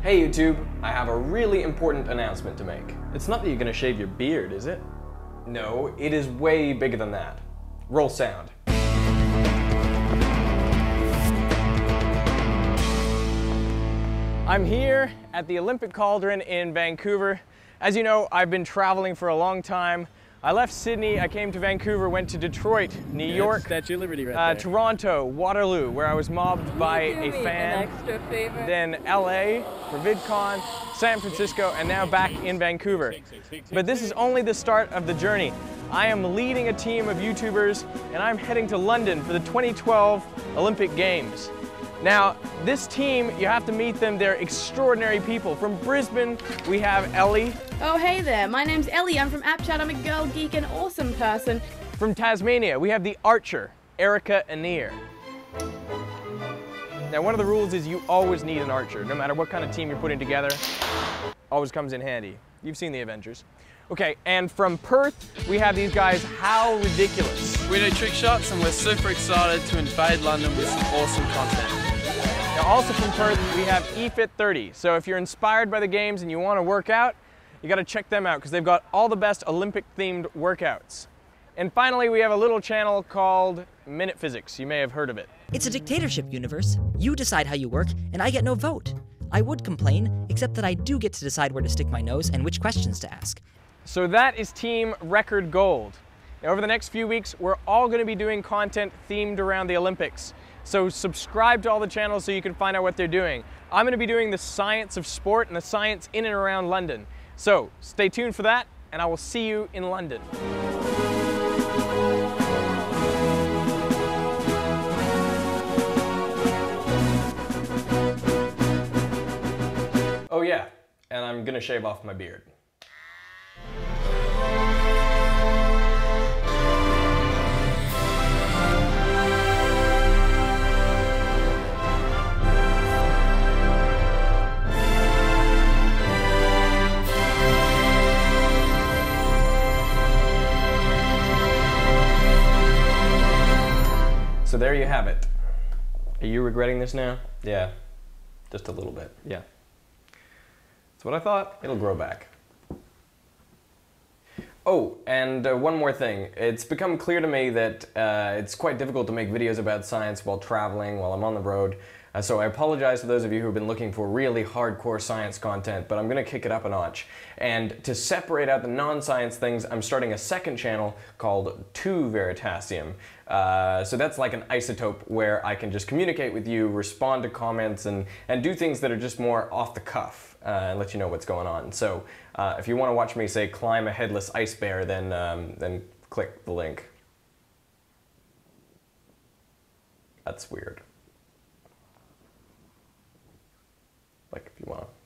Hey YouTube, I have a really important announcement to make. It's not that you're gonna shave your beard, is it? No, it is way bigger than that. Roll sound. I'm here at the Olympic Cauldron in Vancouver. As you know, I've been traveling for a long time. I left Sydney, I came to Vancouver, went to Detroit, New Yeah, York, Statue of Liberty right uh, there. Toronto, Waterloo, where I was mobbed by a fan. Then LA for VidCon, San Francisco, and now back in Vancouver. But this is only the start of the journey. I am leading a team of YouTubers and I'm heading to London for the 2012 Olympic Games. Now, this team, you have to meet them. They're extraordinary people. From Brisbane, we have Ellie. Oh, hey there. My name's Ellie. I'm from AppChat. I'm a girl, geek, and awesome person. From Tasmania, we have the archer, Erika Anear. Now, one of the rules is you always need an archer, no matter what kind of team you're putting together. Always comes in handy. You've seen the Avengers. Okay, and from Perth, we have these guys, How Ridiculous. We do trick shots and we're super excited to invade London with some awesome content. Now, also from Perth, we have eFit30. So if you're inspired by the games and you want to work out, you got to check them out because they've got all the best Olympic-themed workouts. And finally, we have a little channel called Minute Physics. You may have heard of it. It's a dictatorship universe. You decide how you work, and I get no vote. I would complain, except that I do get to decide where to stick my nose and which questions to ask. So that is Team Record Gold. Now, over the next few weeks, we're all going to be doing content themed around the Olympics. So subscribe to all the channels so you can find out what they're doing. I'm going to be doing the science of sport and the science in and around London. So stay tuned for that, and I will see you in London. Oh yeah, and I'm gonna shave off my beard. So there you have it. Are you regretting this now? Yeah, just a little bit. Yeah. That's what I thought. It'll grow back. Oh, and uh, one more thing. It's become clear to me that uh, it's quite difficult to make videos about science while traveling, while I'm on the road. Uh, so I apologize to those of you who have been looking for really hardcore science content, but I'm going to kick it up a notch. And to separate out the non-science things, I'm starting a second channel called 2 Veritasium. Uh, so that's like an isotope where I can just communicate with you, respond to comments, and, and do things that are just more off the cuff uh, and let you know what's going on. So uh, if you want to watch me, say, climb a headless ice bear, then, um, then click the link. That's weird. Like